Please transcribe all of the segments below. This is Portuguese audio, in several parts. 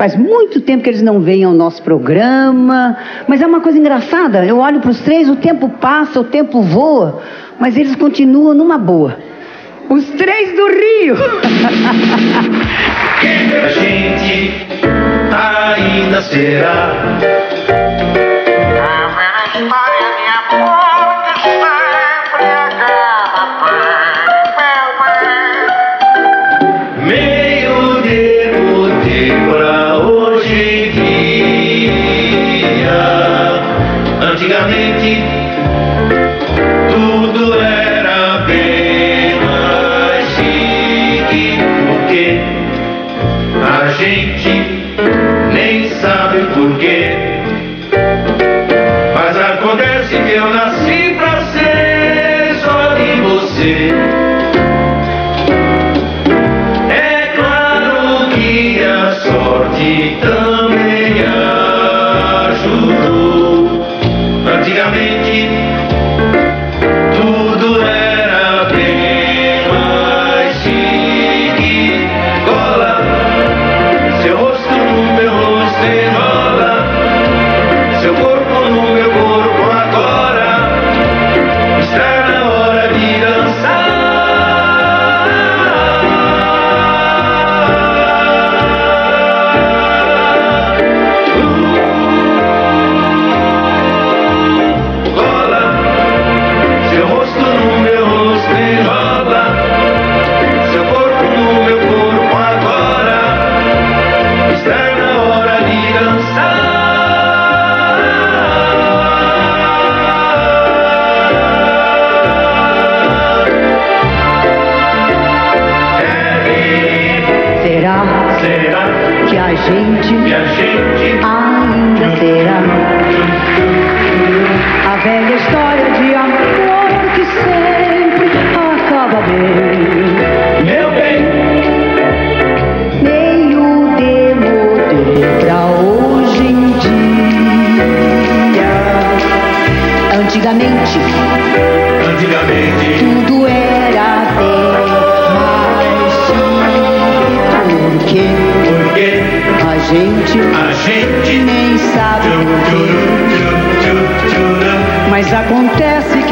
Faz muito tempo que eles não vêm ao nosso programa, mas é uma coisa engraçada. Eu olho para os três, o tempo passa, o tempo voa, mas eles continuam numa boa. Os três do Rio. a gente ainda será. Gente nem sabe porquê. Mas acontece que eu nasci pra ser só de você.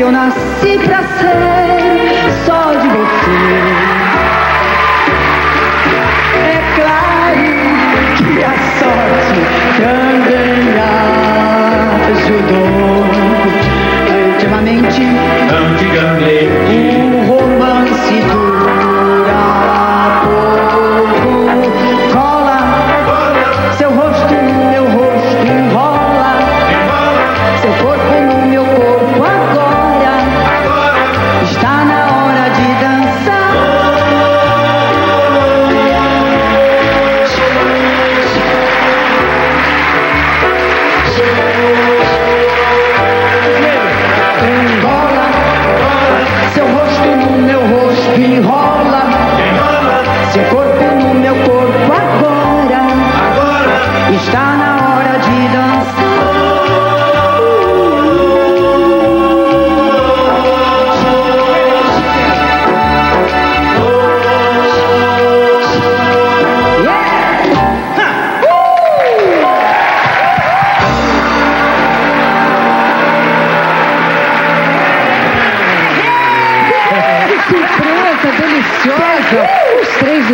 Acontece que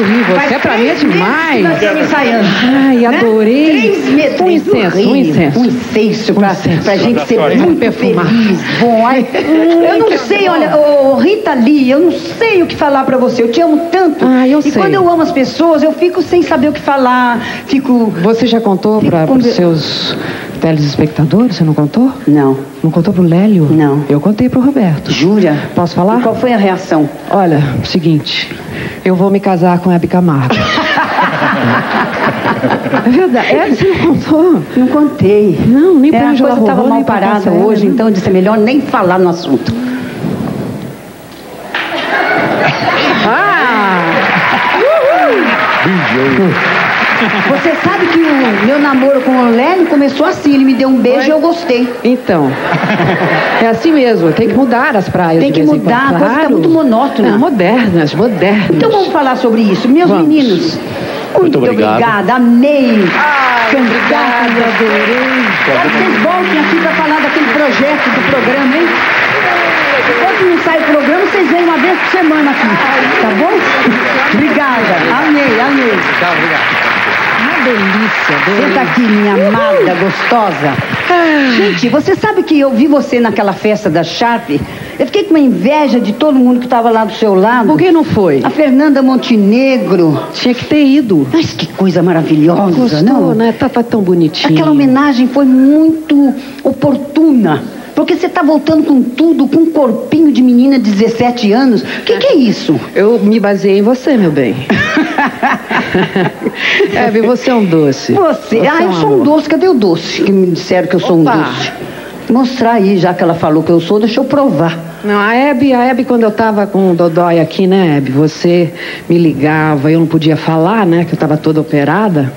Rio, você pra mim é demais. Nós estamos ensaiando. Ai, né? adorei. Três meses. Um incenso, um incenso. Um incenso pra, incenso. pra gente ser muito Perfumar. feliz. Bom, ai, eu não sei, olha, ô, Rita Lee, eu não sei o que falar pra você. Eu te amo tanto. Ah, eu e sei. quando eu amo as pessoas, eu fico sem saber o que falar. Fico. Você já contou Fico para com os seus telespectadores? Você não contou? Não. Não contou pro Lélio? Não. Eu contei pro Roberto. Jura? Posso falar? E qual foi a reação? Olha, seguinte, eu vou me casar com a Hebe Camargo. é verdade. É, você não contou? Não contei. Não, nem é, pra Angela coisa estava Rorô, mal parada hoje, né? então eu disse é melhor nem falar no assunto. Ah! Você sabe que o meu namoro com o Lélio começou assim, ele me deu um beijo e eu gostei. Então, é assim mesmo, tem que mudar as praias. Tem de que mudar, quando, a coisa tá muito monótona. Não, modernas, modernas. Então vamos falar sobre isso. Meus Vamos. meninos, Muito, obrigado. obrigada, amei. Ai, obrigada, adorei. Quero que vocês voltem aqui para falar daquele projeto do programa, hein? Enquanto não sai o programa, vocês vêm uma vez por semana aqui. Tá bom? Obrigada. Amei, amei. Uma delícia, adorei. Senta aqui, minha amada, gostosa. Gente, você sabe que eu vi você naquela festa da Sharp? Eu fiquei com uma inveja de todo mundo que estava lá do seu lado. Por que não foi? A Fernanda Montenegro. Tinha que ter ido. Mas que coisa maravilhosa, Gostou, não? né? Tava tão bonitinho. Aquela homenagem foi muito oportuna. Porque você está voltando com tudo, com um corpinho de menina de 17 anos. O que, que é isso? Eu me baseei em você, meu bem. Hebe, você é um doce. Você. ah, é eu um sou um amor. doce. Cadê o doce? Que me disseram que eu sou Opa. um doce. Mostrar aí, já que ela falou que eu sou, deixa eu provar. Não, a Hebe, a Hebe, quando eu tava com o Dodói aqui, né, Hebe, você me ligava, eu não podia falar, né, que eu tava toda operada.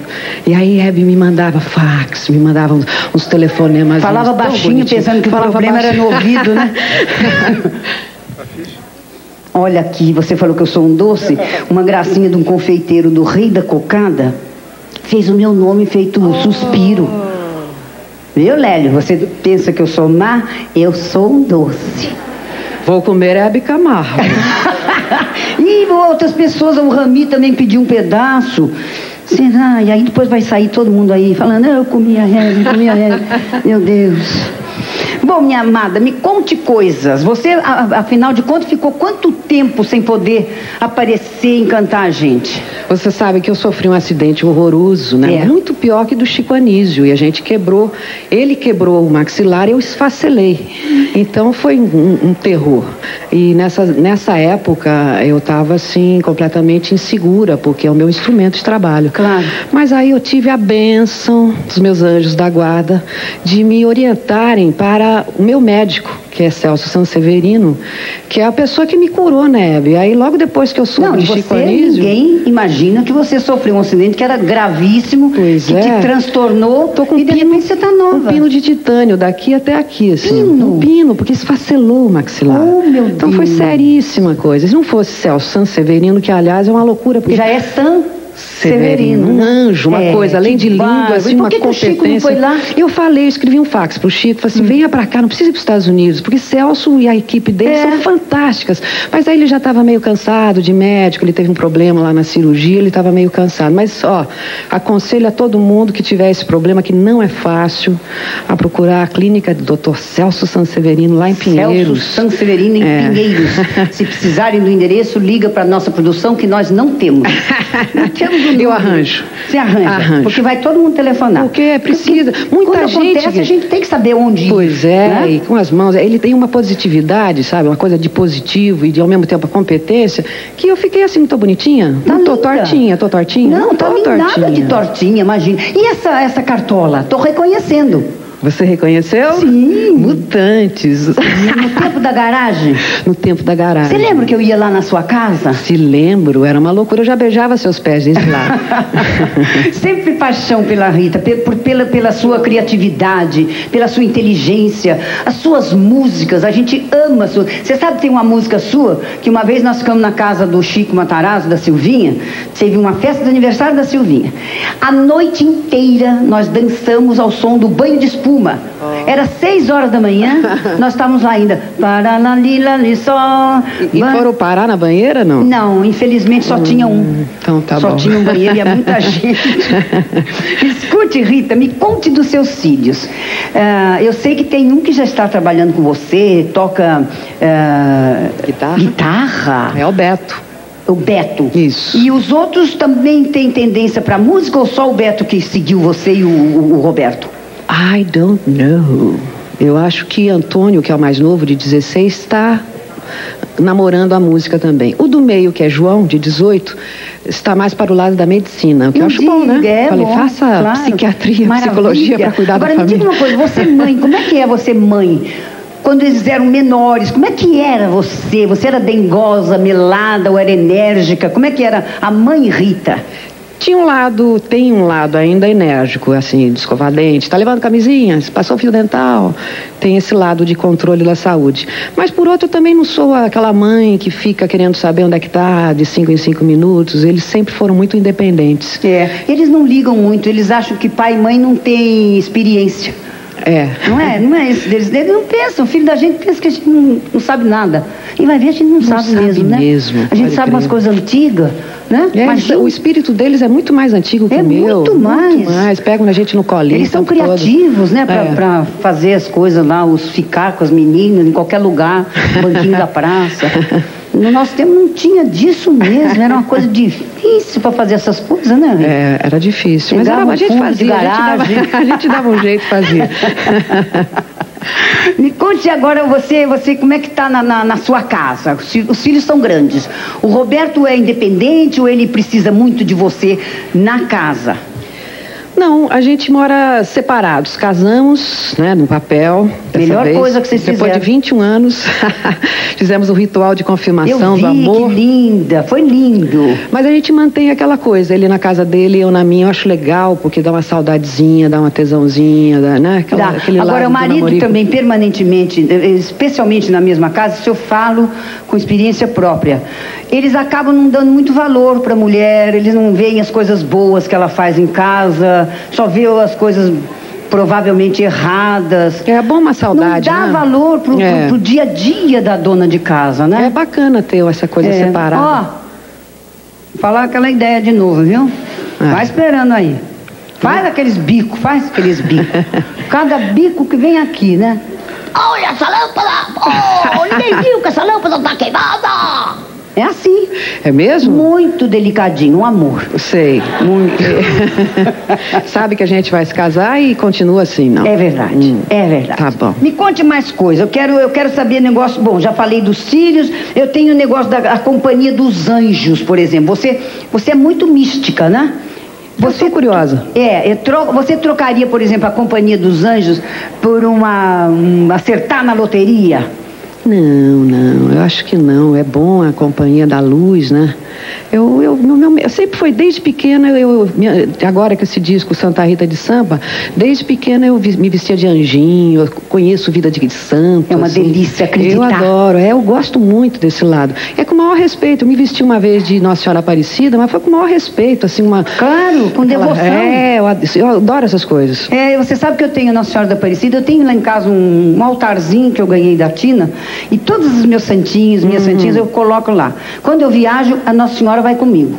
E aí Hebe me mandava fax, me mandava uns, uns telefonemas. Falava tão baixinho, pensando que o Falava problema era no baixinho. ouvido, né? Olha aqui, você falou que eu sou um doce. Uma gracinha de um confeiteiro do Rei da Cocada fez o meu nome feito um suspiro. Viu, Lélio? Você pensa que eu sou má? Eu sou um doce. Vou comer Hebe Camargo. e outras pessoas, o Rami também pediu um pedaço. Será? E aí depois vai sair todo mundo aí falando, eu comi a Hebe, comi a Hebe. Meu Deus. Bom, minha amada, me conte coisas. Você, afinal de contas, ficou quanto tempo sem poder aparecer e encantar a gente? Você sabe que eu sofri um acidente horroroso, né? É. Muito pior que do Chico Anísio. E a gente quebrou. Ele quebrou o maxilar e eu esfacelei. Então foi um, um terror. E nessa, nessa época eu estava assim, completamente insegura, porque é o meu instrumento de trabalho. Claro. Mas aí eu tive a benção dos meus anjos da guarda de me orientarem para o meu médico, que é Celso Sanseverino, que é a pessoa que me curou, né, Hebe? Aí logo depois que eu soube Não, de Chico você, Anísio... ninguém imagina que você sofreu um acidente que era gravíssimo, Pois que é. te transtornou Tô com e de pino- repente você está nova. Um pino de titânio daqui até aqui, assim. Pino? Um pino, porque esfacelou o maxilar. Oh, meu então foi Deus. seríssima a coisa. Se não fosse Celso Sanseverino, que aliás é uma loucura, porque Já é San Severino. um anjo, uma É, coisa, além de bárbaro. assim, uma que que o competência. Chico não foi lá? Hum. Eu falei, eu escrevi um fax pro Chico, falei assim, venha pra cá, não precisa ir pros Estados Unidos, porque Celso e a equipe dele É. são fantásticas. Mas aí ele já estava meio cansado de médico, ele teve um problema lá na cirurgia, ele estava meio cansado. Mas, ó, aconselho a todo mundo que tiver esse problema, que não é fácil, a procurar a clínica do Dr. Celso Sanseverino, lá em Pinheiros. Celso Sanseverino em É. Pinheiros. Se precisarem do endereço, liga para nossa produção que nós não temos. Não temos Eu arranjo. Você arranja. Arranjo. Porque vai todo mundo telefonar. Porque é precisa. Muita quando gente- acontece, a gente tem que saber onde ir. Pois é, né? e com as mãos. Ele tem uma positividade, sabe? Uma coisa de positivo e de ao mesmo tempo a competência, que eu fiquei assim, tô bonitinha? Tá não tô linda. tortinha, tô tortinha? Não, tá tô tortinha. nada de tortinha, imagina. E essa, essa cartola? Tô reconhecendo. Você reconheceu? Sim. Mutantes. No tempo da garagem. no tempo da garagem. Você lembra que eu ia lá na sua casa? Se lembro, era uma loucura. Eu já beijava seus pés desde lá. Sempre paixão pela Rita, pela, pela sua criatividade, pela sua inteligência, as suas músicas, a gente ama as suas. Você sabe que tem uma música sua, que uma vez nós ficamos na casa do Chico Matarazzo, da Silvinha, teve uma festa de aniversário da Silvinha. A noite inteira nós dançamos ao som do banho de espuma. Era seis horas da manhã, nós estávamos lá ainda. Paralalalali, só. e foram parar na banheira, não? Não, infelizmente só tinha um. Então tá só bom. tinha um banheiro e é muita gente. Escute, Rita, me conte dos seus filhos. Ah, eu sei que tem um que já está trabalhando com você, toca ah, Guitarra? guitarra. É o Beto. O Beto. Isso. E os outros também têm tendência para música ou só o Beto que seguiu você e o, o- o Roberto? I don't know. Eu acho que Antônio, que é o mais novo, de 16, está namorando a música também. O do meio, que é João, de 18, está mais para o lado da medicina, o que eu acho bom, né? é Falei, bom, faça claro. psiquiatria, Maravilha. psicologia para cuidar Agora, da me família. diga uma coisa, você mãe, como é que é você mãe? Quando eles eram menores, como é que era você? Você era dengosa, melada ou era enérgica? Como é que era a mãe Rita? Tinha um lado, tem um lado ainda enérgico, assim, de escovar dente, tá levando camisinha, passou fio dental, tem esse lado de controle da saúde. Mas por outro, eu também não sou aquela mãe que fica querendo saber onde é que tá de cinco em cinco minutos. Eles sempre foram muito independentes. É, eles não ligam muito, eles acham que pai e mãe não têm experiência. É. Não é? Não é isso deles. Eles não pensam. O filho da gente pensa que a gente não, não sabe nada. E vai ver, a gente não, sabe, sabe mesmo, né? mesmo, a gente sabe umas crer. coisas antigas, né? É, Imagina, o espírito deles é muito mais antigo que É o meu. muito mais. Muito mais. Pegam a gente no colinho. eles são o tempo todo. criativos, né? Pra, É. pra fazer as coisas lá, os ficar com as meninas em qualquer lugar, banquinho da praça. No nosso tempo não tinha disso mesmo, era uma coisa difícil para fazer essas coisas, né? É, era difícil. Mas era, a um gente fundo de fazia, a gente, dava, a gente dava um jeito, fazia. Me conte agora você, você como é que está na, na, na sua casa? Os Os filhos são grandes. O Roberto é independente ou ele precisa muito de você na casa? Não, a gente mora separados. Casamos, né, no papel. Melhor vez. coisa que vocês Depois fizeram. de 21 anos, fizemos o ritual de confirmação Eu vi, do amor. que linda, foi lindo. Mas a gente mantém aquela coisa, ele na casa dele, eu na minha, eu acho legal, porque dá uma saudadezinha, dá uma tesãozinha, dá, né? Aquela- Dá. aquele Agora, o do marido também, permanentemente, especialmente na mesma casa, isso eu falo com experiência própria. Eles acabam não dando muito valor para a mulher, eles não veem as coisas boas que ela faz em casa, só vê as coisas provavelmente erradas. É bom uma saudade, não dá né? valor pro, pro- É. pro dia a dia da dona de casa, É né? bacana ter essa coisa É. separada. Ó, falar aquela ideia de novo, viu? Ah. Vai esperando aí. Faz aqueles bicos, faz aqueles bicos. Cada bico que vem aqui, né? Olha essa lâmpada! Oh, ninguém viu que essa lâmpada tá queimada! É assim, É mesmo? muito delicadinho, um amor. Sei. Muito. Sabe que a gente vai se casar e continua assim, não? É verdade, Hum. é verdade. Tá bom. Me conte mais coisa. Eu quero, eu quero saber negócio. Bom, já falei dos filhos. Eu tenho o negócio da companhia dos anjos, por exemplo. Você, você é muito mística, né? Eu sou curiosa. É, eu tro- você trocaria, por exemplo, a companhia dos anjos por uma um, acertar na loteria? Não, não, eu acho que não. É bom a companhia da luz, né? Eu, eu, meu- meu- eu sempre foi, desde pequena, eu, minha- agora que esse disco Santa Rita de Samba, desde pequena eu vi- me vestia de anjinho, eu conheço vida de, de santo. É uma assim. delícia acreditar. Eu adoro, é, eu gosto muito desse lado. É com o maior respeito. Eu me vesti uma vez de Nossa Senhora Aparecida, mas foi com o maior respeito, assim, uma. Claro, com devoção. É, eu adoro essas coisas. É, você sabe que eu tenho Nossa Senhora da Aparecida, eu tenho lá em casa um, um altarzinho que eu ganhei da Tina, e todos os meus santinhos, minhas santinhas, eu coloco lá. Quando eu viajo, a Nossa Senhora vai comigo.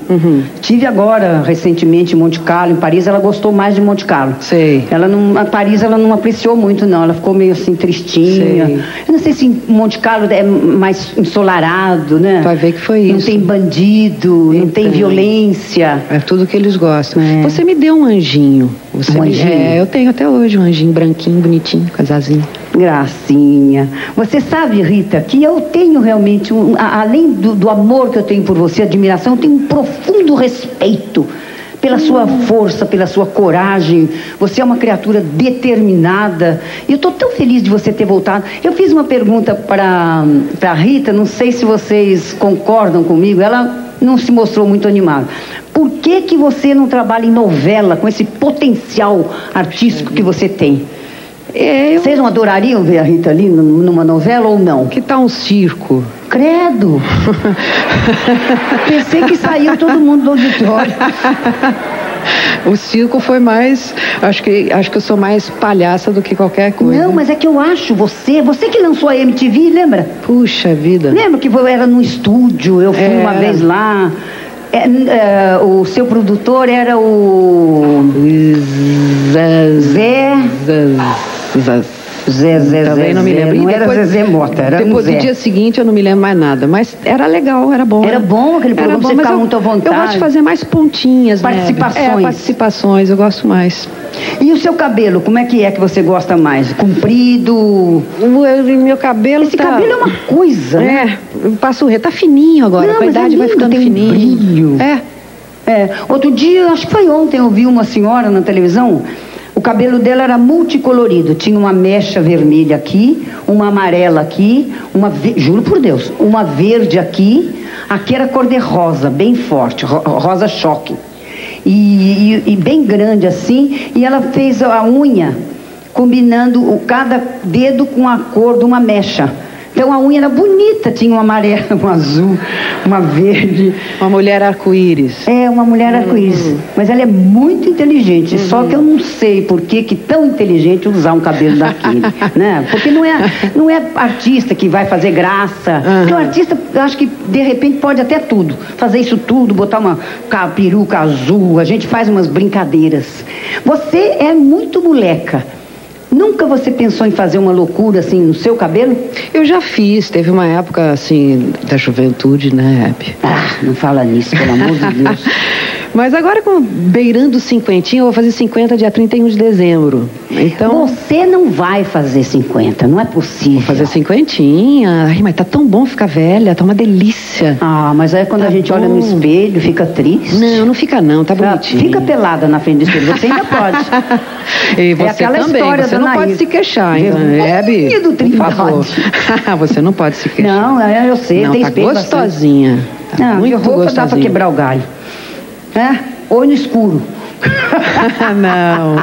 Tive agora, recentemente, em Monte Carlo, em Paris, ela gostou mais de Monte Carlo. Sei. Ela não, a Paris ela não apreciou muito, não. Ela ficou meio assim, tristinha. Sei. Eu não sei se Monte Carlo é mais ensolarado, né? Vai ver que foi Não isso. tem bandido, não tem Então. violência. É tudo que eles gostam. É. Você me deu um anjinho. Você Um me- anjinho? É, eu tenho até hoje um anjinho branquinho, bonitinho, com as asinhas. Gracinha. Você sabe, Rita, que eu tenho realmente, um, além do, do amor que eu tenho por você, admiração, eu tenho um profundo respeito pela sua força, pela sua coragem. Você é uma criatura determinada. E eu estou tão feliz de você ter voltado. Eu fiz uma pergunta para a Rita, não sei se vocês concordam comigo. Ela não se mostrou muito animada. Por que, que você não trabalha em novela com esse potencial artístico que você tem? É, eu... Vocês não adorariam ver a Rita ali num- numa novela ou não? Que tal um circo? Credo! Pensei que saiu todo mundo do auditório. O circo foi mais. Acho que, acho que eu sou mais palhaça do que qualquer coisa. Não, mas é que eu acho você, você que lançou a MTV, lembra? Puxa vida. Lembra que foi- era num estúdio, eu fui É. uma vez lá. É, é, o seu produtor era o Zé. Zé. Zé. Zé. Zé, Zé, Também Zé, não me Zé. lembro. E Não era depois- Zezé Mota, era um Depois Zé. do dia seguinte eu não me lembro mais nada. Mas era legal, era bom. Era né? bom aquele programa, você mas ficava eu- muito à Eu gosto vontade. de fazer mais pontinhas, né? Participações. É, participações, eu gosto mais. E o seu cabelo, como é que é que você gosta mais? Comprido? O meu- cabelo Esse tá... cabelo é uma coisa, né? É, eu passo o re... Tá fininho agora, Não, com a é idade vai lindo, ficando tem um fininho. brilho. É. É, outro dia, acho que foi ontem, eu vi uma senhora na televisão. O cabelo dela era multicolorido. Tinha uma mecha vermelha aqui, uma amarela aqui, uma juro por Deus, uma verde aqui. Aqui era cor de rosa, bem forte, ro- rosa choque. e, e, e bem grande assim, e ela fez a unha combinando o, cada dedo com a cor de uma mecha. Então a unha era bonita, tinha uma amarela, uma azul, uma verde. Uma mulher arco-íris. É, uma mulher arco-íris. Uhum. Mas ela é muito inteligente. Uhum. Só que eu não sei por que, que tão inteligente usar um cabelo daquele. né? Porque não é, não é artista que vai fazer graça. Uhum. Porque o artista, eu acho que de repente pode até tudo. Fazer isso tudo, botar uma peruca azul, a gente faz umas brincadeiras. Você é muito moleca. Nunca você pensou em fazer uma loucura assim no seu cabelo? Eu já fiz, teve uma época assim da juventude, né, Hebe? Ah, não fala nisso, pelo amor de Deus. Mas agora, com beirando cinquentinho, eu vou fazer 50 dia 31 de dezembro. Então. Você não vai fazer 50, não é possível. Vou fazer cinquentinha. Ai, mas tá tão bom ficar velha, tá uma delícia. Ah, mas aí quando tá a gente bom. olha no espelho, fica triste. Não, não fica não, tá bonitinho. Fica pelada na frente do espelho, você ainda pode. e você é aquela também, história você não pode se queixar, ainda. É, Bi? do favor. você não pode se queixar. Não, eu sei, não, tem tá espelho gostosinha. Tá não, muito roupa gostosinha. dá pra quebrar o galho né? Ou no escuro. não,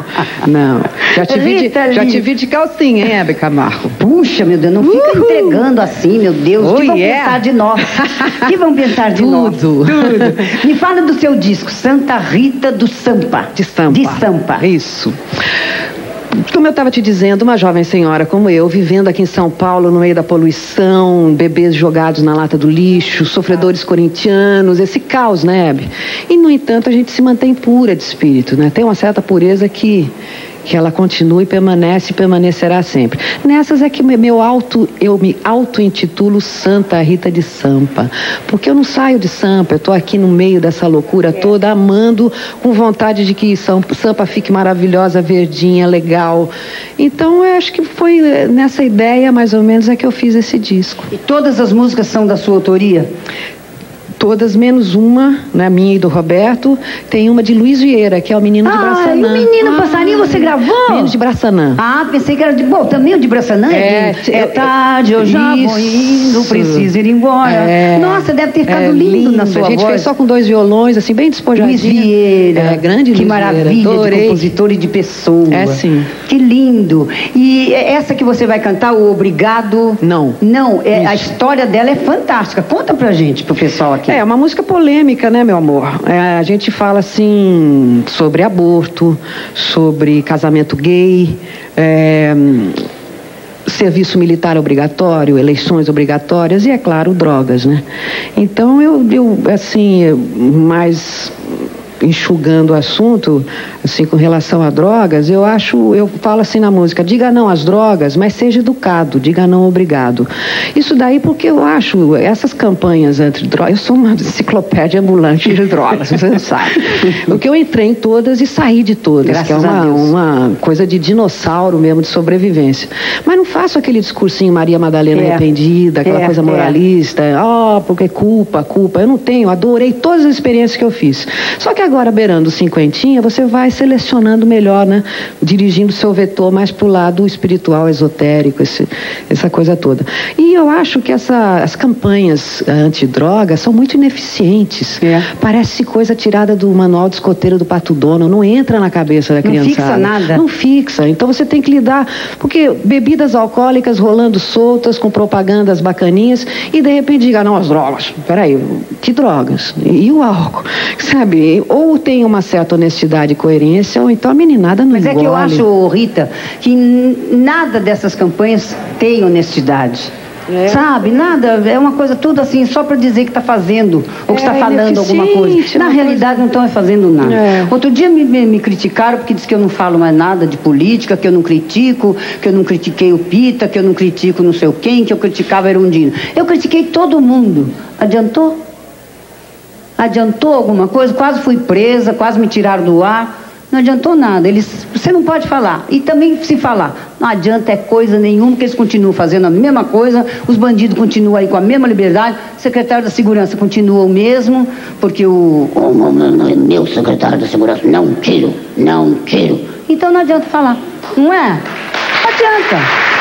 não. Já te, vi de, já te vi de calcinha, hein, Hebe Camargo? Puxa, meu Deus, não Uhul. fica entregando assim, meu Deus. O que vão yeah. pensar de nós? O que vão pensar de Tudo. nós? Tudo. Me fala do seu disco, Santa Rita do Sampa. De Sampa. De Sampa. Isso como eu estava te dizendo, uma jovem senhora como eu, vivendo aqui em São Paulo, no meio da poluição, bebês jogados na lata do lixo, sofredores corintianos, esse caos, né, Hebe? E, no entanto, a gente se mantém pura de espírito, né? Tem uma certa pureza que que ela continue, permanece e permanecerá sempre. Nessas é que meu auto, eu me auto-intitulo Santa Rita de Sampa, porque eu não saio de Sampa, eu estou aqui no meio dessa loucura toda, amando, com vontade de que Sampa fique maravilhosa, verdinha, legal. Então, eu acho que foi eh, nessa ideia, mais ou menos, é que eu fiz esse disco. E todas as músicas são da sua autoria? Todas, menos uma, né, minha e do Roberto. Tem uma de Luiz Vieira, que é o Menino de Braçanã. Ah, o Menino ah, Passarinho você gravou? Menino de Braçanã. Ah, pensei que era de... Bom, também o de Braçanã é, é, é tarde, eu já vou indo, preciso ir embora. É, Nossa, deve ter ficado é lindo, lindo, na sua A gente voz. fez só com dois violões, assim, bem despojadinho. Luiz Vieira. É, grande Que Luiz maravilha Vieira. de compositor e de pessoa. É, sim. Que lindo. E essa que você vai cantar, o Obrigado... Não. Não, é, a história dela é fantástica. Conta pra gente, pro pessoal aqui. É, uma música polêmica né, meu amor? É, a gente fala assim sobre aborto, sobre casamento gay, é, serviço militar obrigatório, eleições obrigatórias e, é claro, drogas, né? Então eu, eu assim, mais enxugando o assunto, assim, com relação a drogas, eu acho, eu falo assim na música, diga não às drogas, mas seja educado, diga não obrigado. Isso daí porque eu acho, essas campanhas entre drogas, eu sou uma enciclopédia ambulante de drogas, você não sabe. Porque eu entrei em todas e saí de todas, Graças que é uma, uma coisa de dinossauro mesmo, de sobrevivência. Mas não faço aquele discursinho Maria Madalena é. arrependida, aquela é, coisa é. moralista, ó, é. oh, porque culpa, culpa. Eu não tenho, adorei todas as experiências que eu fiz. Só que agora, beirando cinquentinha, você vai selecionando melhor, né? Dirigindo seu vetor mais para o lado espiritual, esotérico, esse, essa coisa toda. E eu acho que essa, as campanhas antidrogas são muito ineficientes. É. Parece coisa tirada do manual de escoteiro do Pato Dono, não entra na cabeça da criança. Não fixa nada. Não fixa. Então você tem que lidar, porque bebidas alcoólicas rolando soltas, com propagandas bacaninhas, e de repente diga, não, as drogas. Peraí, que drogas? E, e o álcool? Sabe? Ou tem uma certa honestidade e coerência, ou então a meninada não Mas engole. é que eu acho, Rita, que nada dessas campanhas tem honestidade. É. Sabe, nada, é uma coisa tudo assim, só para dizer que está fazendo, ou que está é, falando alguma coisa. Na realidade, coisa... não estão fazendo nada. É. Outro dia me, me, me, criticaram porque disse que eu não falo mais nada de política, que eu não critico, que eu não critiquei o Pita, que eu não critico não sei o quem, que eu criticava Erundino. Eu critiquei todo mundo. Adiantou? Adiantou alguma coisa? Quase fui presa, quase me tiraram do ar. Não adiantou nada. Eles, você não pode falar. E também se falar, não adianta é coisa nenhuma, porque eles continuam fazendo a mesma coisa, os bandidos continuam aí com a mesma liberdade, o secretário da segurança continua o mesmo, porque o, o meu secretário da segurança, não tiro, não tiro. Então não adianta falar, não é? Não adianta.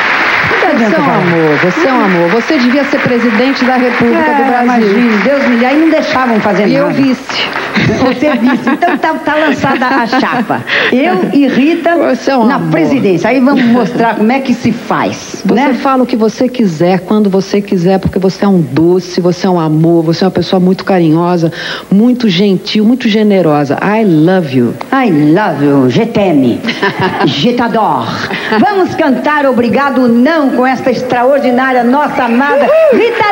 Adianta é um amor, você é um amor. Você devia ser presidente da República do É, Brasil. imagine, Deus me livre. Aí não deixavam fazer E nada. eu vice. Você vice. Então tá, tá lançada a chapa. Eu e Rita Você é um na amor. presidência. Aí vamos mostrar como é que se faz. Você né? fala o que você quiser, quando você quiser, porque você é um doce, você é um amor, você é uma pessoa muito carinhosa, muito gentil, muito generosa. I love you. I love you, je t'aime, je t'adore. Vamos cantar Obrigado Não com esta extraordinária nossa amada Rita.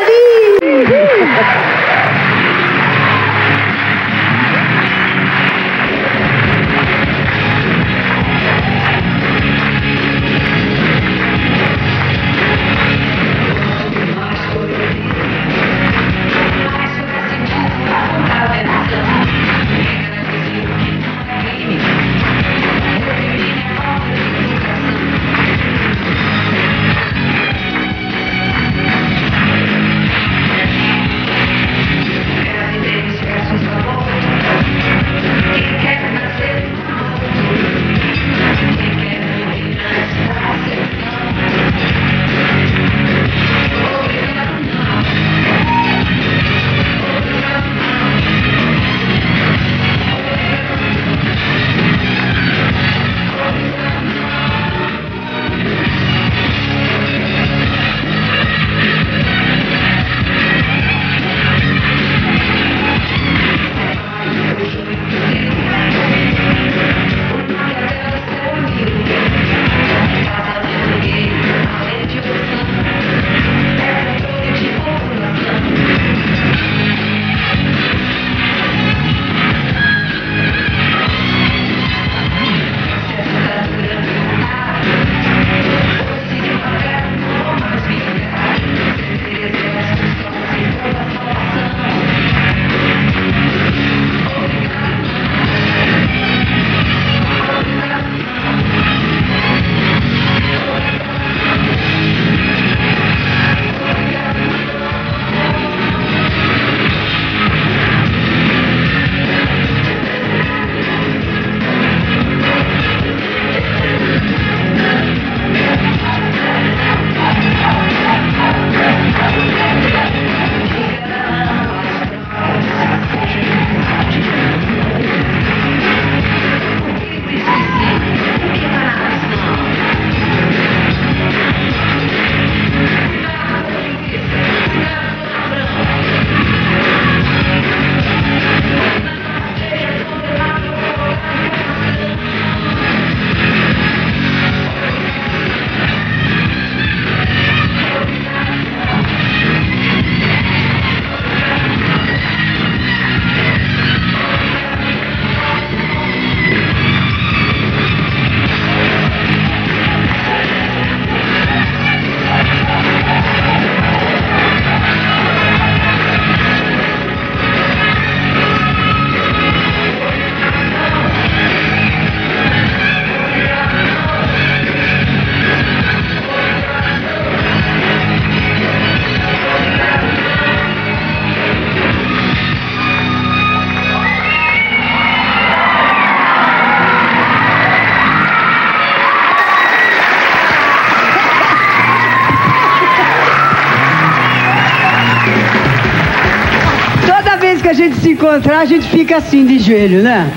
Encontrar, a gente fica assim de joelho, né?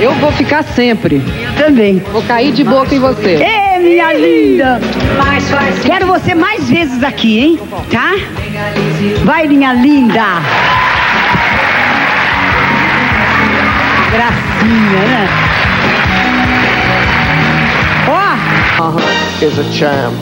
Eu vou ficar sempre. Eu também. Vou cair de boca em você. Ê, minha linda! Quero você mais vezes aqui, hein? Tá? Vai, minha linda! Gracinha, né? Ó! is a champ.